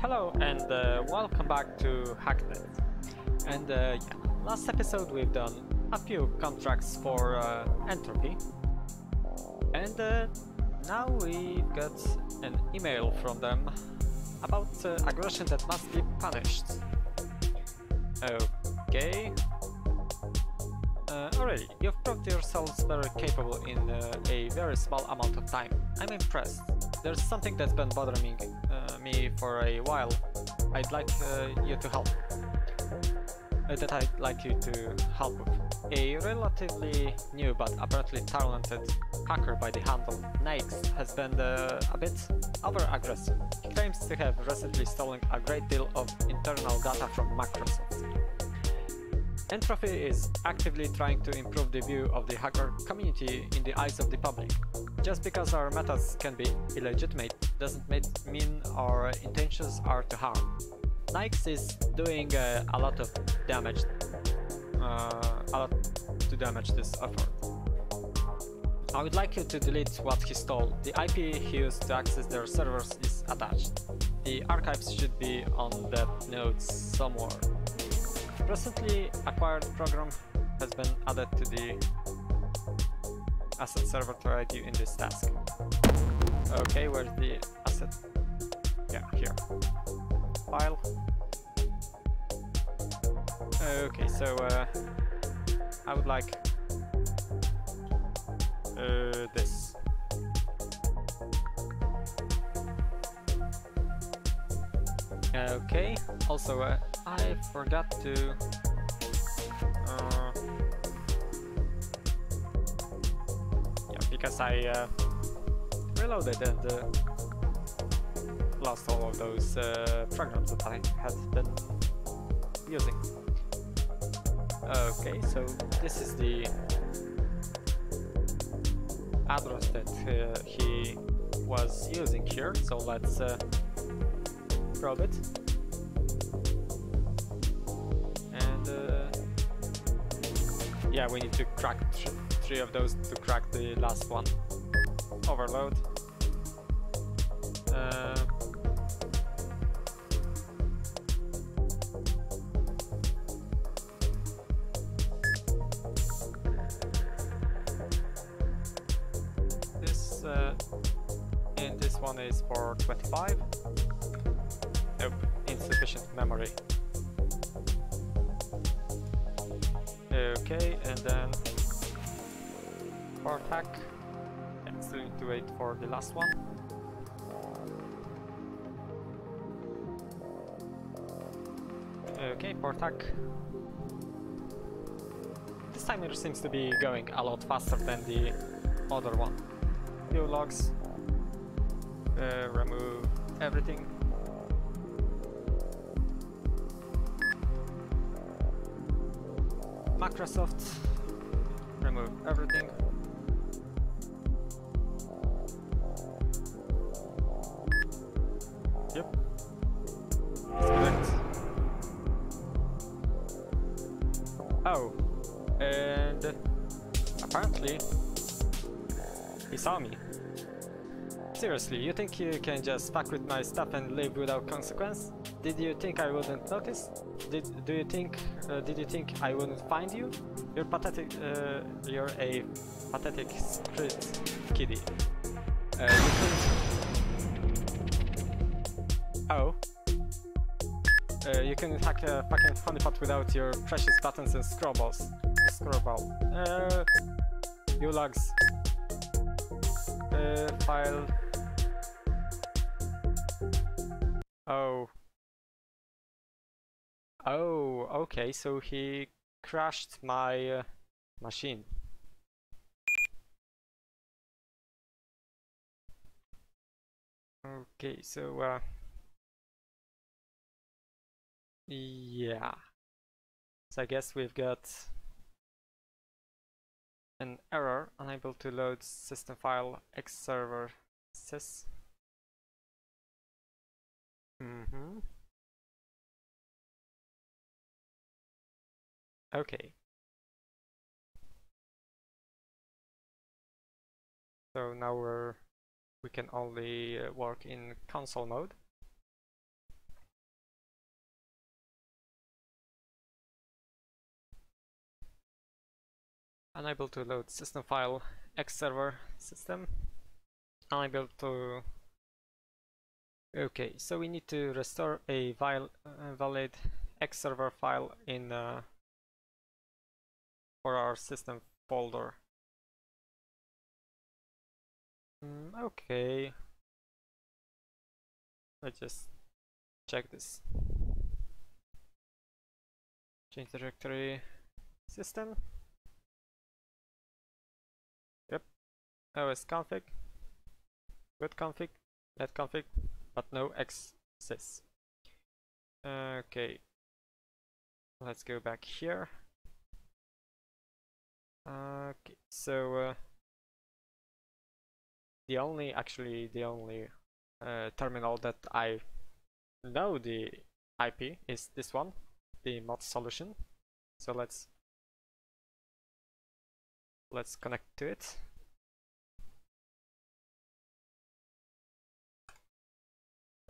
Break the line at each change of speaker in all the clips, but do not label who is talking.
Hello and uh, welcome back to Hacknet. And uh, yeah, last episode we've done a few contracts for uh, Entropy. And uh, now we've got an email from them about uh, aggression that must be punished. Okay. Uh, already, you've proved yourselves very capable in a very small amount of time. I'm impressed. There's something that's been bothering uh, me for a while. I'd like uh, you to help. Uh, that I'd like you to help with. A relatively new but apparently talented hacker by the handle Naix has been uh, a bit over-aggressive. He claims to have recently stolen a great deal of internal data from Microsoft. Entropy is actively trying to improve the view of the hacker community in the eyes of the public. Just because our methods can be illegitimate doesn't mean our intentions are to harm. Naix is doing uh, a lot of damage, uh, a lot to damage this effort. I would like you to delete what he stole. The IP he used to access their servers is attached. The archives should be on that node somewhere. Recently acquired program has been added to the asset server to you in this task. Okay, where's the asset? Yeah, here. File. Okay, so uh, I would like uh, this. Okay, also uh, I forgot to uh, yeah, because I uh, reloaded and uh, lost all of those uh, programs that I had been using. Okay, so this is the address that uh, he was using here, so let's uh, probe it. Yeah, we need to crack th three of those to crack the last one. Overload. Uh, this uh, and this one is for 25. Nope, insufficient memory. Okay, and then for hack, yeah, still need to wait for the last one. Okay, port hack. This timer seems to be going a lot faster than the other one. View logs, uh, remove everything. Microsoft, remove everything. Yep. Select. Oh, and apparently he saw me. Seriously, you think you can just fuck with my stuff and live without consequence? Did you think I wouldn't notice? Did do you think uh, did you think I wouldn't find you? You're pathetic. Uh, you're a pathetic script kiddie. Uh? Oh. Uh, you can hack a fucking honeypot without your precious buttons and scrolls. Scrollball. Uh, you logs. Uh, file. Oh. Oh, okay, so he crashed my uh, machine. Okay, so uh, yeah. So I guess we've got an error, unable to load system file x server sys. Mm-hmm. Okay. So now we're, we can only uh, work in console mode. Unable to load system file X server system. Unable to... Okay, so we need to restore a uh, valid X server file in uh, for our system folder. Mm, okay, let's just check this. Change directory system. Yep, os config, good config, net config, but no xsys. Okay, let's go back here. Okay, so uh, the only, actually the only uh, terminal that I know the IP is this one, the mod solution. So let's let's connect to it.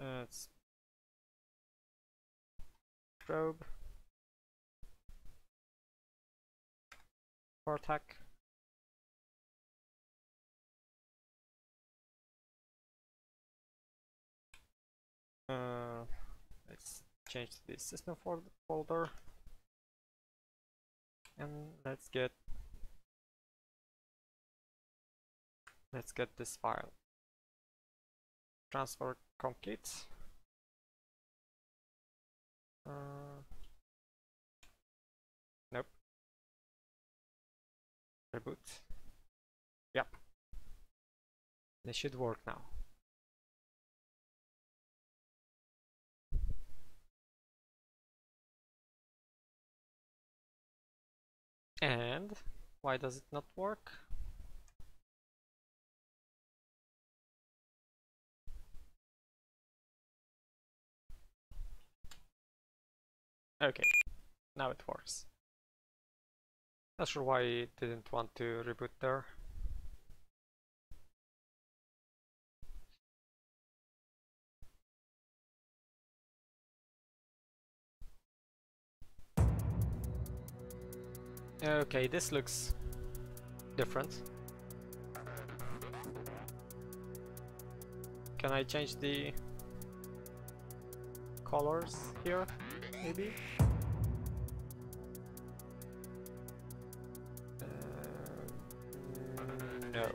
Uh, it's probe attack. Uh, let's change the system for folder and let's get let's get this file transfer complete. Reboot. Yep. This should work now. And why does it not work? Okay, now it works. Not sure why it didn't want to reboot there. Okay, this looks different. Can I change the colors here? maybe? No.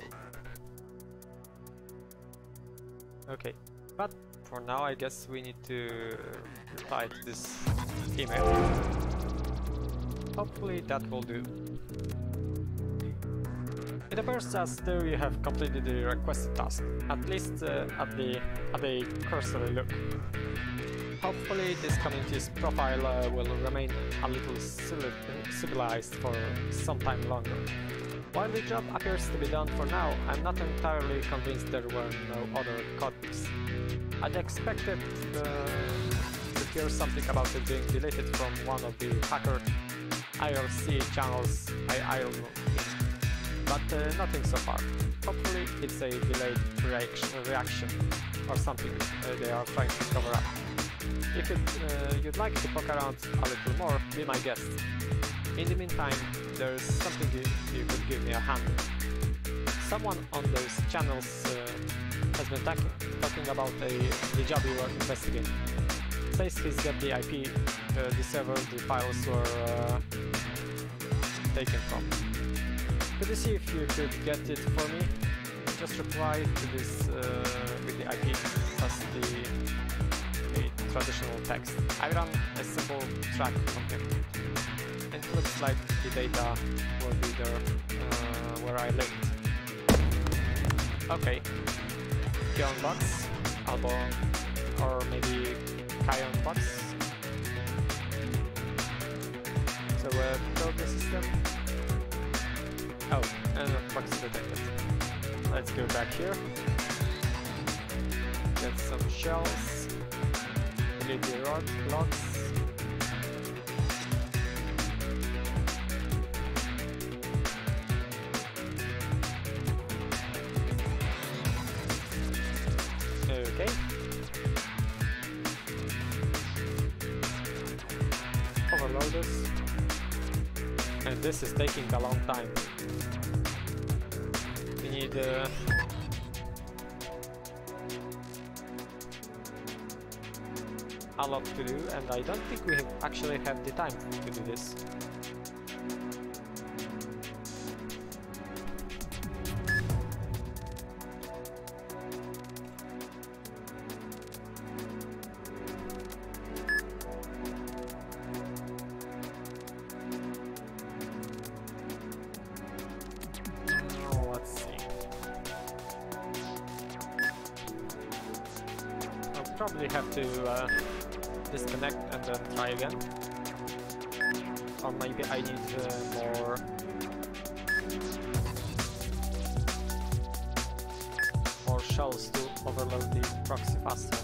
Okay, but for now I guess we need to reply to this email. Hopefully that will do. It appears as though you have completed the requested task, at least uh, at the at a cursory look. Hopefully this community's profile uh, will remain a little civilized for some time longer. While the job appears to be done for now, I'm not entirely convinced there were no other copies. I'd expected uh, to hear something about it being deleted from one of the hacker IRC channels I IRL but uh, nothing so far. Hopefully it's a delayed reaction, reaction or something uh, they are trying to cover up. If it, uh, you'd like to poke around a little more, be my guest. In the meantime, there's something you, you could give me a hand Someone on those channels uh, has been talking about a, the job you were investigating. Says he's got the IP, uh, the server the files were uh, taken from. Could you see if you could get it for me? Just reply to this uh, with the IP as the traditional text. I run a simple track from. It looks like the data will be there uh, where I lived. Okay. Kion box, album, or maybe Kion box. So uh, build the system. Oh, and a box detected. Let's go back here. Get some shells the rod blocks. This. Is taking a long time. We need... Uh, a lot to do and I don't think we actually have the time to do this. Probably have to uh, disconnect and then try again. Or maybe I need uh, more... more shells to overload the proxy faster.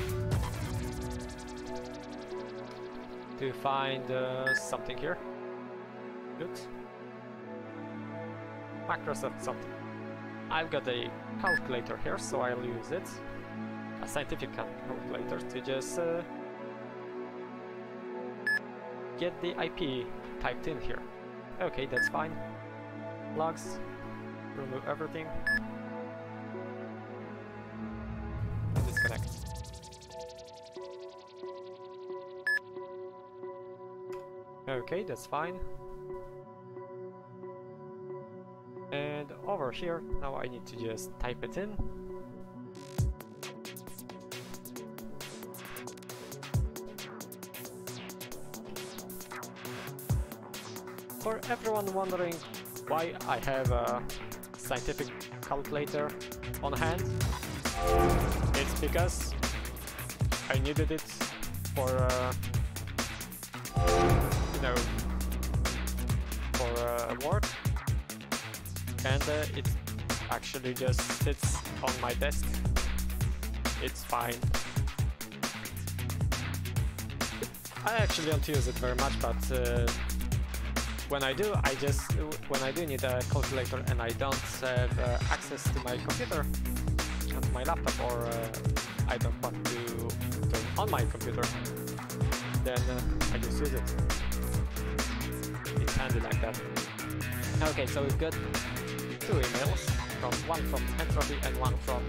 to find uh, something here. Good. Microsoft something. I've got a calculator here, so I'll use it. A scientific calculator to just uh, get the IP typed in here. Okay, that's fine. Logs, remove everything. Okay, that's fine. And over here, now I need to just type it in. For everyone wondering why I have a scientific calculator on hand, it's because I needed it for, uh, know, for uh, work and uh, it actually just sits on my desk. It's fine. I actually don't use it very much, but uh, when I do, I just when I do need a calculator and I don't have uh, access to my computer and my laptop, or uh, I don't want to turn on my computer, then uh, I just use it. It's handy like that. Okay, so we've got two emails, from one from Entropy and one from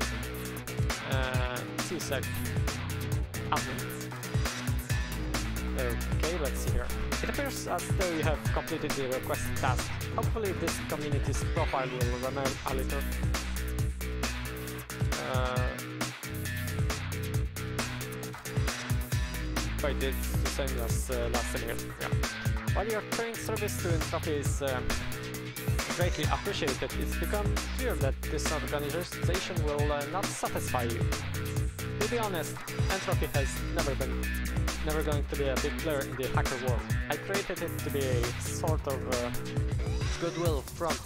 uh, CSEC. Okay, let's see here. It appears as though you have completed the request task. Hopefully this community's profile will remain a little uh, wait, it's the same as uh, last year. Yeah. While your current service to Entropy is uh, greatly appreciated, it's become clear that this organization will uh, not satisfy you. To be honest, Entropy has never been never going to be a big player in the hacker world. I created it to be a sort of uh, goodwill front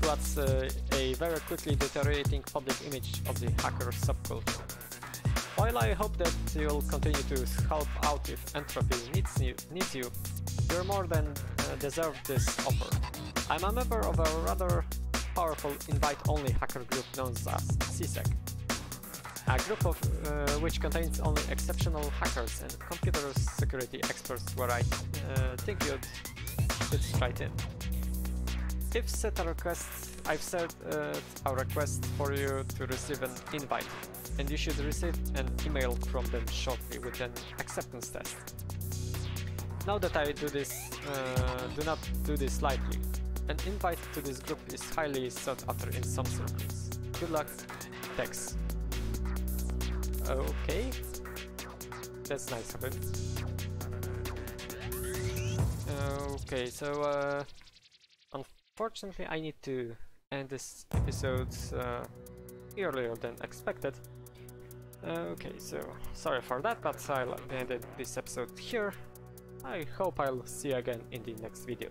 towards uh, a very quickly deteriorating public image of the hacker subculture. While I hope that you'll continue to help out if Entropy needs you, needs you you're more than uh, deserve this offer. I'm a member of a rather powerful invite-only hacker group known as CSEC, a group of uh, which contains only exceptional hackers and computer security experts where I uh, think you'd fit right in. If set a request, I've set uh, a request for you to receive an invite, and you should receive an email from them shortly with an acceptance test. Now that I do this, uh, do not do this lightly. An invite to this group is highly sought after in some circles. Good luck, Thex. Okay. that's nice of it. Okay, so uh, unfortunately I need to end this episode uh, earlier than expected. okay, so sorry for that, but I'll end this episode here. I hope I'll see you again in the next video.